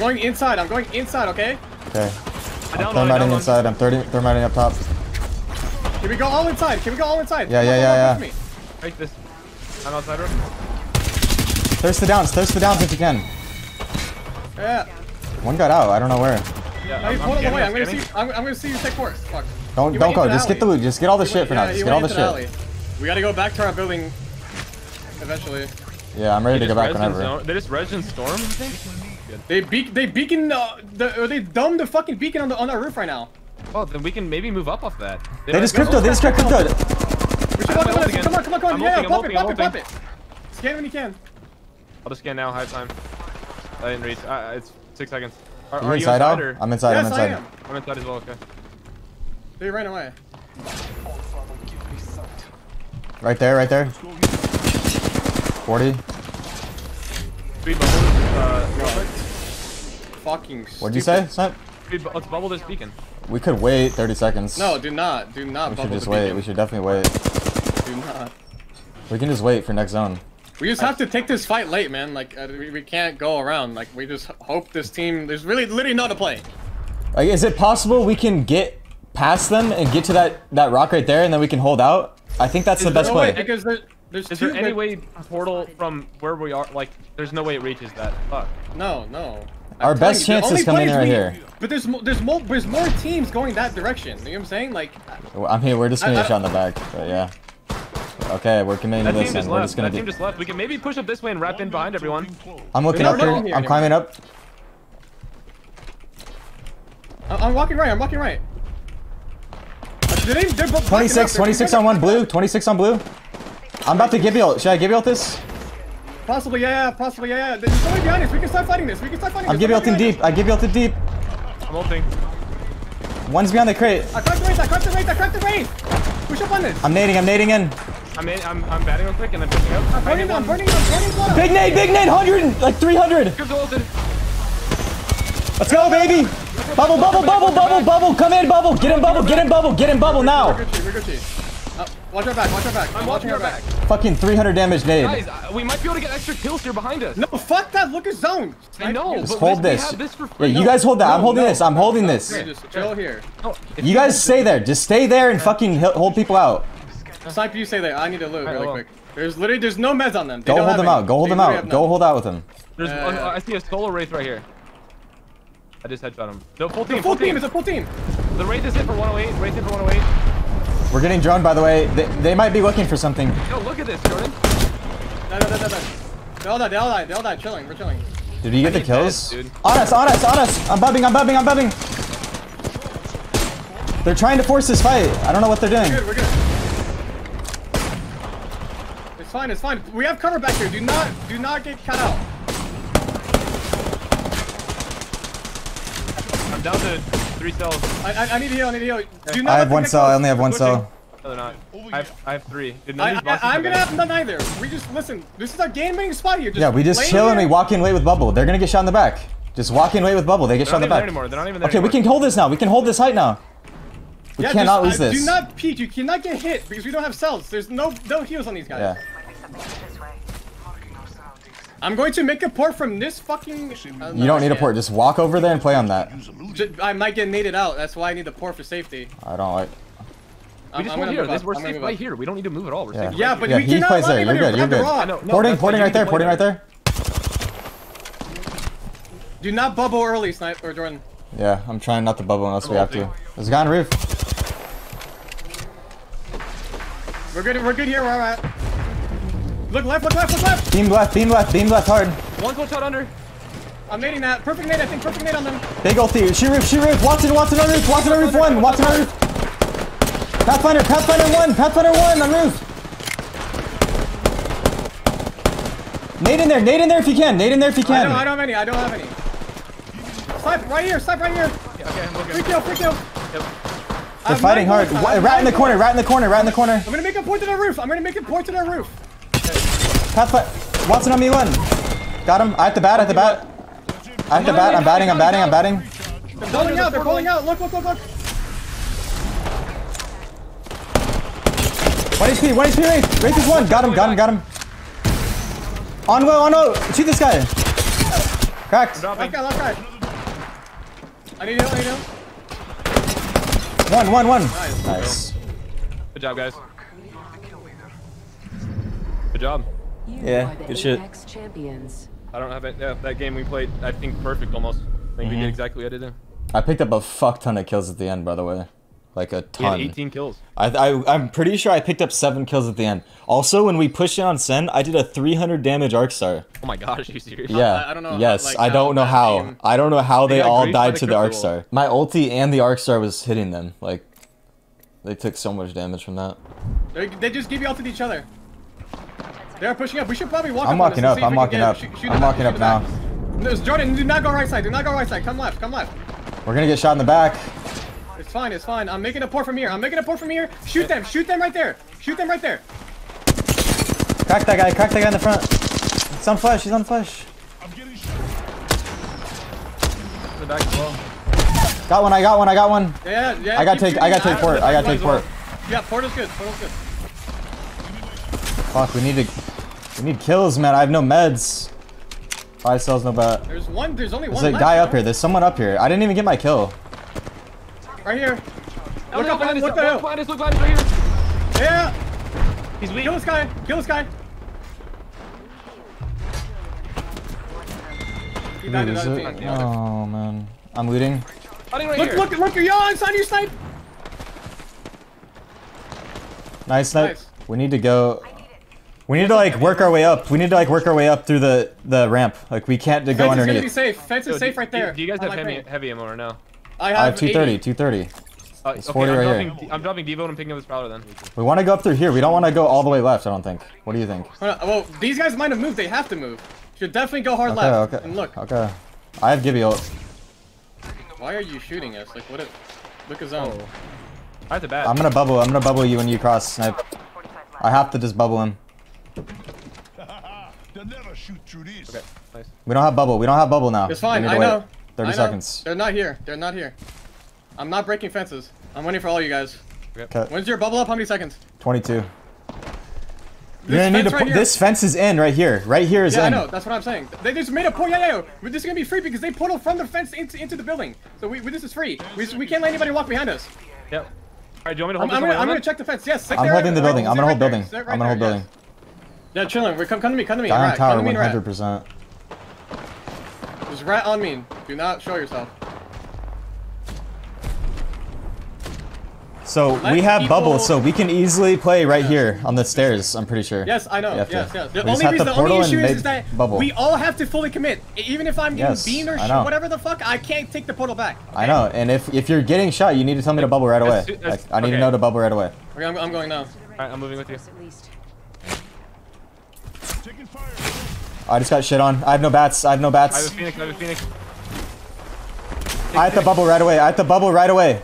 going inside. I'm going inside, okay? Okay. I I'm down I down thermiting inside. I'm 30, thermiting up top. Can we go all inside? Can we go all inside? Yeah, Come yeah, on, yeah, come on, yeah. push me. Break this. I'm outside room. Thirst the downs. Thirst the downs if you can. Yeah. One got out. I don't know where. Yeah, Hey, I'm, I'm it away. I'm gonna see. I'm, I'm gonna see you take course. Fuck. Don't don't go. into the Just get the loot. Just get all the shit for now. Just get all the shit. alley. We gotta go back to our building. Eventually. Yeah, I'm ready They to go back whenever. zone- They just res in storm, I think? They beak. They beacon. Uh, the. Or they dumb the fucking beacon on the on our roof right now. Oh, then we can maybe move up off that. They might- just crypto. They just crypto. We should I'm walk on. Come on, come on, come on. I'm Yeah, ulting, I'm pop it, pop it, pop it. Scan when you can. I'll just scan now, high time. I didn't reach. Uh, it's six seconds. Are, You are inside, Al? or? I'm inside. I'm yes, I inside. am. I'm inside as well, okay. They ran away. Right there. Right there. 40. Speed bubble. Uh, real quick. Fucking. What'd you say? Snipe? Speed let's bubble this beacon. We could wait 30 seconds. No, do not. Do not. We bubble should just wait. beacon. We should definitely wait. Do not. We can just wait for next zone. We just have to take this fight late, man. Like uh, we, we can't go around. Like we just hope this team. There's really literally not a play. Like, is it possible we can get past them and get to that that rock right there, and then we can hold out? I think that's the Is there best a play. way- Because there, there's Is two. there any way portal from where we are? Like, there's no way it reaches that. Fuck. No, no. Our I'm best you, the chance is only coming players right we- here. But there's mo- there's more there's more teams going that direction. You know what I'm saying? Like, I mean, we're just gonna I- get shot in the back, but yeah. Okay, we're committing to That this, team just and we're left. just gonna That team just left. We can maybe push up this way and wrap in behind everyone. I'm looking up here. here I'm anymore. climbing up. I- I'm walking right. I'm walking right. They, they're 26, 26 on one blue. 26 on blue. I'm about to give you. All should I give you all this? Possibly, yeah, yeah, possibly, yeah, yeah. There's somebody behind us. We can start fighting this. We can start fighting I'm this. giving you Somebody ulting behind deep. I give you ulting deep. I'm ulting. One's behind the crate. I cracked the race. I cracked the race. I cracked the race. Push up on this. I'm nading. I'm nading in. I'm in, I'm I'm batting real quick and then pushing up. I'm burning. I'm burning. I'm burning. blood. Big nade. Big nade. 100. Like 300. Let's go, baby. Bubble, bubble, bubble, bubble, bubble. Come in, bubble. Get in, bubble. Get in, bubble. Get in, bubble We're now. Gucci. We're Gucci. Watch our back. Watch our back. I'm watching our back. Fucking 300 damage nade. Guys, uh, we might be able to get extra kills here behind us. No, fuck that. Look at zone. I know, Just but Hold we this. have this for Yeah, free. you guys hold that. I'm holding no. this. I'm holding this. Okay, just chill here. No, You guys stay there. Just stay there and fucking hold people out. Snipe, you say there. I need to loot Alright, really quick. There's literally there's no meds on them. They Go hold them any. out. Go hold They them out. Go hold out with them. There's, Uh, uh, I see a solo wraith right here. I just headshot him. No, full The team, full full team team. is a full team. The wraith is hit for 108. Wraith hit for 108. We're getting droned, by the way. They, they might be looking for something. Yo, look at this, Jordan. No, no, no, no, no. They all died. They all died. They all died. Chilling. We're chilling. Did you get the need kills? meds, dude. On us, on us, on us. I'm bubbing, I'm bubbing, I'm bubbing. They're trying to force this fight. I don't know what they're doing. Good. We're good. It's fine. It's fine. We have cover back here. Do not, do not get cut out. I'm down to three cells. I, I, I need to heal. I need to heal. Do not I have one get cell. I only have one Pushing. cell. No, they're not. I have, I have three. I, I, I'm gonna have none either. We just listen. This is our gaming spot here. Just Yeah, we just lay chill and we walk in late with Bubble. They're gonna get shot in the back. Just walk in late with Bubble. They get They're shot not in the back. anymore. They're not even there Okay, we can hold this now. We can hold this height now. We Yeah, cannot just, lose uh, this. Do not peek. You cannot get hit because we don't have cells. There's no no heals on these guys. Yeah. I'm going to make a port from this fucking. uh, You don't need a port. Just walk over there and play on that. Ju- I might get naded out. That's why I need the port for safety. I don't like. We I'm, just I'm here. This, we're I'm safe right here. We don't need to move at all. We're Yeah. safe. Yeah, right but here. Yeah, we he cannot plays there. You're good, you're good. rock. I. No, Porting, porting right there. Porting right there. Do not bubble early, snipe or Jordan. Yeah, I'm trying not to bubble unless we I'm have to. ulting. There's a guy on the roof. We're good. We're good here. Where we're at. Look left. Look left. Look left. Beam left, beam left, beam left hard. One close shot under. I'm nading that. Perfect nade. I think perfect nade on them. Big ulti. Shoot roof, shoot roof. Wattson, Wattson on roof. Wattson on roof one. Wattson on roof. Pathfinder, Pathfinder one. Pathfinder one on roof. Nade in there. Nade in there if you can. Nade in there if you I can. don't. I don't have any. I don't have any. Snipe right here. Snipe right here. Yeah, okay, I'm looking. Free kill. Free kill. Yep. They're fighting hard. Wa- Right in the corner. Right in the corner. Right in the corner. I'm gonna make a point to their roof. I'm gonna make a point to their roof. Pathfinder. Wattson on me one. Got him. I have to bat. I have to bat. I have to bat. I'm batting. I'm batting. I'm batting. They're pulling out. They're pulling out. Look. Look. Look. Look. One HP. One HP. Wraith. Wraith is one. Got him. Got him. Got him. On well. On well. Shoot this guy. Cracked. Left guy, left guy. I need help, I need help. One, one, one. Nice. Nice. Good job, guys. Good job. You Yeah, are the good shit. Champions. I don't have it. Yeah, that game we played, I think perfect almost. I think we Mhm. did exactly what I did. there. I picked up a fuck ton of kills at the end, by the way. Like a We had ton. 18 kills. I, I, I'm pretty sure I picked up seven kills at the end. Also, when we pushed in on Sen, I did a 300 damage arc star. Oh my gosh, are you serious? Yeah. I- I don't know how- Yes, like, I don't know how. team- I don't know how They they all died the to the arc star. My ulti and the arc star was hitting them. Like, they took so much damage from that. They, they just give you all to each other. They are pushing up. We should probably walk I'm up walking up, and see if I'm we walking up. shoot- shoot I'm it walking up it now. back. No, Jordan, do not go right side. Do not go right side. Come left. Come left. We're gonna get shot in the back. It's fine. It's fine. I'm making a pour from here. I'm making a pour from here. Shoot them. Shoot them right there. Shoot them right there. Crack that guy, crack that guy in the front. He's on flash, he's on flash. In the back as well. Got one, I got one, I got one. Yeah, yeah. I gotta take- I gotta take port, I gotta take port. Yeah, port is good. Port is good. Fuck, we need to, we need kills, man. I have no meds. Five cells, no bat. There's one. There's only There's one There's a guy bro. up here. There's someone up here. I didn't even get my kill. Right here. Oh, Look no, up behind and us, look the look hill. behind us, look behind us, right here. Yeah. He's weak. Kill this guy. Kill this guy. He died Dude, to is the it? other. Oh, man. I'm looting. Hiding right Look, here. look, look, you're on, son, you snipe! Nice snipe. Nice. We need to go. We need to like work our way up. We need to like work our way up through the the ramp. Like we can't go Fence is gonna be safe. Fence Yo, is safe do, right there. Do you guys I have like heavy, rain. heavy ammo or no? I I have have 230, 80. 230. Uh, It's okay, 40 I'm right dropping, here. I'm dropping Devo and I'm picking up this prowler then. We want to go up through here. We don't want to go all the way left. I don't think. What do you think? Hold on, Well, these guys might have moved. They have to move. Should definitely go hard Okay, left. okay. And look, Okay. I have Gibby ult. why are you shooting us? Like, what? It, look his own. Oh. I have to bat. I'm gonna bubble. I'm gonna bubble you when you cross snipe. I have to just bubble him. They'll never shoot through this. Okay, nice. We don't have bubble. We don't have bubble now. It's fine. I know. 30 I know. seconds. They're not here. They're not here. I'm not breaking fences. I'm waiting for all you guys. Okay. When's your bubble up? How many seconds? 22. You're This gonna need fence to. right pu- here. this fence is in right here. Right here is Yeah, I in. know. That's what I'm saying. They just made a point. Yeah, yeah. yeah. This is gonna be free because they portal from the fence into, into the building. So we, we this is free. We, we can't let anybody walk behind us. Yep. Alright, do you want me to I'm, hold I'm, gonna, I'm gonna check the fence. Yes. I'm there, holding the building. I'm gonna hold there. building. I'm gonna hold there, building. Yes. Yeah, chilling. We're come, come to me. Come to me. Guy on Rat. tower, Come to me, and 100%. Just rat on me. Do not show yourself. So Let we have people- bubble, so we can easily play right here on the stairs. I'm pretty sure. Yes, I know. We have to- Yes, yes. The we only reason, to the only issue is, is that bubble. we all have to fully commit. Even if I'm getting Yes, beamed or I sh- know. whatever the fuck, I can't take the portal back. I know, and if if you're getting shot, you need to tell me to bubble right away. As soo- as- Like, I need to know to bubble right away. Okay, I'm, I'm going now. Alright, I'm moving with you. I just got shit on. I have no bats. I have no I have a bats. phoenix, I have a phoenix. I have to bubble right away. I have to bubble right away,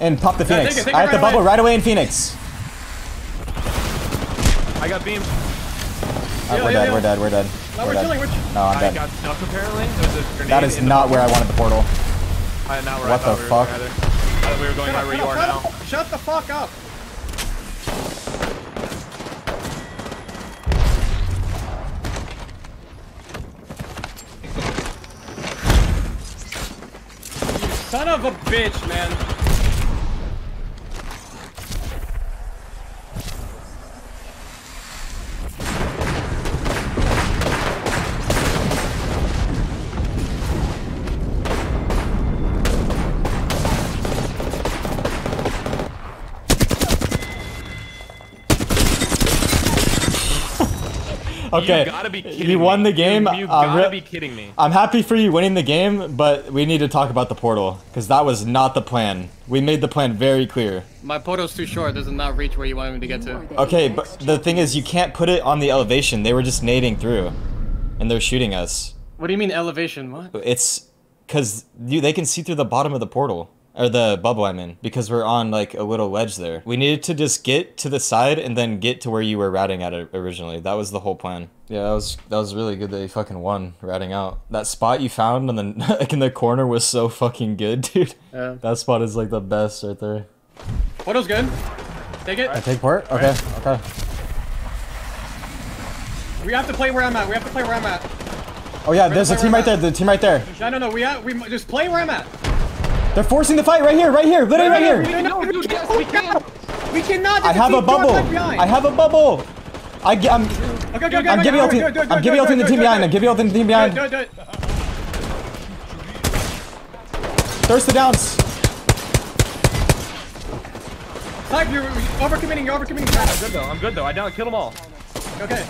and pop the Yeah, take phoenix. it, take it I have to right bubble away. right away in phoenix. I got beam. Alright, Yeah, we're yeah, dead. We're dead. We're dead. No, We're we're dead. We're No, I'm I dead. got stuck apparently. There's a grenade That is in the not where I wanted the portal. Uh, not where What I the we fuck? were. I we were going right where you are now. up, shut the fuck up. Son of a bitch, man. Okay, You gotta be kidding you won me. the game. You, you I'm gotta re- be kidding me. I'm happy for you winning the game, but we need to talk about the portal because that was not the plan. We made the plan very clear. My portal's too short. Does not reach where you want me to get to. Okay, but the thing is, you can't put it on the elevation. They were just nading through, and they're shooting us. What do you mean elevation? What? It's because you they can see through the bottom of the portal or the bubble I'm in because we're on like a little ledge there. We needed to just get to the side and then get to where you were routing at it originally. That was the whole plan. Yeah, that was that was really good that you fucking won routing out. That spot you found in the like in the corner was so fucking good, dude. Yeah. That spot is like the best right there. Portal's good. Take it. I take port. Okay, okay. We have to play where I'm at. We have to play where I'm at. Oh yeah, We're there's a team play right there. The team right there. I'm at. No, no, no. We have, we just play where I'm at. They're forcing the fight right here, right here, literally right No, no, here. no, No, dude, yes, we can. We cannot. I have a bubble. I have a bubble. I, gi- I'm, Okay, okay, okay, I'm okay, giving okay, ulti. do it, do it, do I'm it, giving do ulti in the team behind. I'm it. giving ulti in the team behind. do it, do it. Thirst the downs. Type, you're overcommitting. You're overcommitting. I'm good though. I'm good though. I down killed them all. Okay.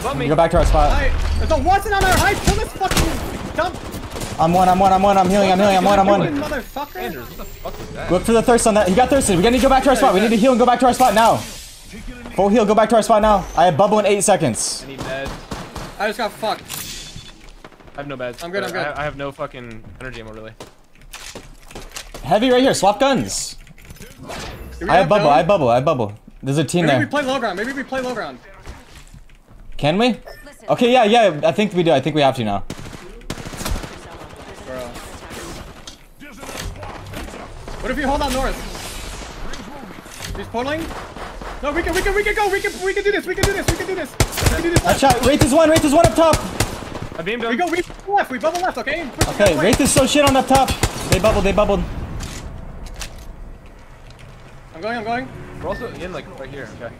Above me. Go back to our spot. Alright, there's a Wattson on our height. Kill this fucking dump. I'm one. I'm one. I'm one. I'm healing. I'm healing. I'm one. I'm one. Motherfucker. Anders, what the fuck is that? Look for the thirst on that. He got thirsted. We gotta need to go back to our spot. We need to heal and go back to our spot now. Full heal. Go back to our spot now. I have bubble in eight seconds. I need meds. I just got fucked. I have no meds. I'm good, I'm good. I, I have no fucking energy ammo really. Heavy right here. Swap guns. I have bubble. dome? I have bubble. I have bubble. There's a team there. Maybe we play low ground. Maybe we play low ground. Can we? Okay. Yeah. Yeah. I think we do. I think we have to now. Bro. What if we hold on north? He's pulling. No, we can, we can, we can go. We can, we can do this. We can do this. We can do this. We can do this. Watch out. Wraith is one. Wraith is one up top. I beamed him. We go. We bubble left. We bubble left. Okay. Push Okay. the way. Wraith is so shit on up top. They bubbled. They bubbled. I'm going. I'm going. We're also in like right here. Okay.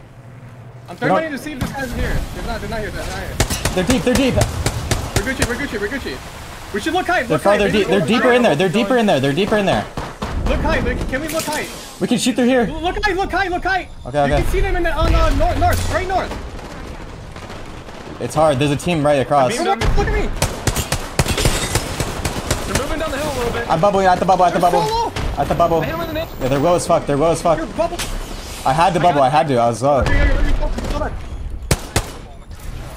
I'm don't- to see if this guy's here. They're not. They're not here. They're not here. They're deep. They're deep. We're Gucci. We're Gucci. We're Gucci. We should look high. They're Look high. farther Maybe deep. They're deeper in there. They're deeper in there. They're deeper in there. Look high. Look, can we look high? We can shoot through here. Look high. Look high. Look high. Okay, You okay. can see them in the, on uh, north, north, straight north. It's hard. There's a team right across. mean- Look, look at me. They're moving down the hill a little bit. I'm bubbling at the bubble. At the They're so bubble. low. At the bubble. I hit him with an itch. Yeah, they're low as fuck. They're low as fuck. Your bubble. I had the bubble. I had to. I was low. Here, here, here, here, hold on.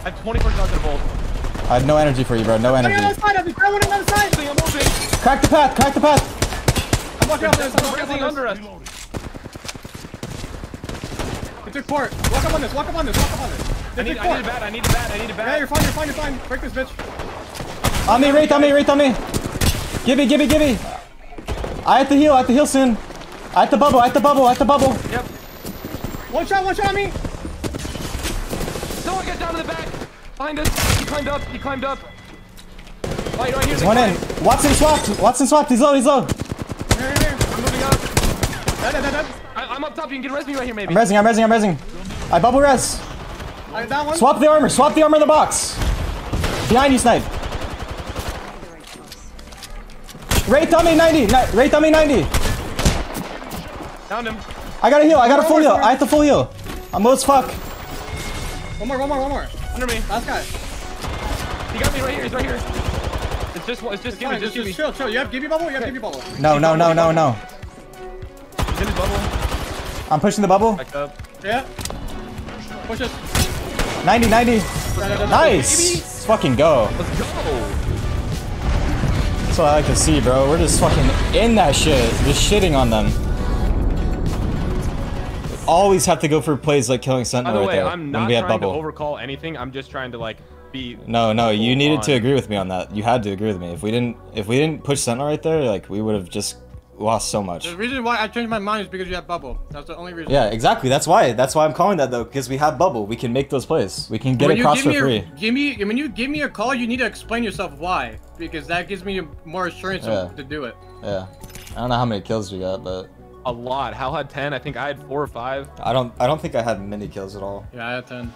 I have 20 shots in a bolt. I had no energy for you, bro. No Hey, on the energy. other side. I've got one on the other side. I'm moving. Crack the path. Crack the path. I'm walking up this. I'm walking Everything up under us. He took port. Walk up on this. Walk up on this. Walk up on this. I need, I need a bat. I need a bat. I need a bat. Yeah, you're fine. You're fine. You're fine. Break this bitch. On me, Wraith on me, Wraith on me. Give me, give me, give me. I have to heal. I have to heal soon. I have to bubble. I have to bubble. I have to bubble. Yep. One shot. One shot on me. Someone get down to the back. Behind us. He climbed up. He climbed up. Right, right here's One in. Wattson swapped. Wattson swapped. He's low. He's low. Here, here, here. I'm moving up. Dead, dead, dead, dead. I, I'm up top. You can get res me right here, maybe. I'm resing. I'm resing. I'm resing. I bubble res. I down one. Swap the armor. Swap the armor in the box. Behind you, snipe. Ray on me 90. Ni- Wraith on 90. Found him. I gotta heal. I gotta full heal. I have to full heal. I'm low as fuck. One more. One more. One more. Under me. Last guy. He got me right here. He's right here. It's just, it's just give me, just just, give me. just chill, chill. You have give me bubble. You have give me bubble. No, no, no, no, no. He's in his bubble. I'm pushing the bubble. Back up. Yeah. Push it. 90, 90. Da, da, da, da. Nice. Let's fucking go. Let's go. That's what I like to see, bro. We're just fucking in that shit. Just shitting on them. Always have to go for plays like killing By Sentinel the right there I'm when not we have trying bubble. to overcall anything. I'm just trying to like be. No, no, you full needed to agree with me on that. You had to agree with me. If we didn't, if we didn't push Sentinel right there, like we would have just lost so much. The reason why I changed my mind is because you have bubble. That's the only reason. Yeah, exactly. That's why. That's why I'm calling that though, because we have bubble. We can make those plays. We can get when you across give for me free. A, give me when you give me a call, you need to explain yourself why, because that gives me more assurance Yeah. to do it. Yeah. I don't know how many kills we got, but A lot. Hal had 10. I think I had four or five. I don't. I don't think I had many kills at all. Yeah, I had ten.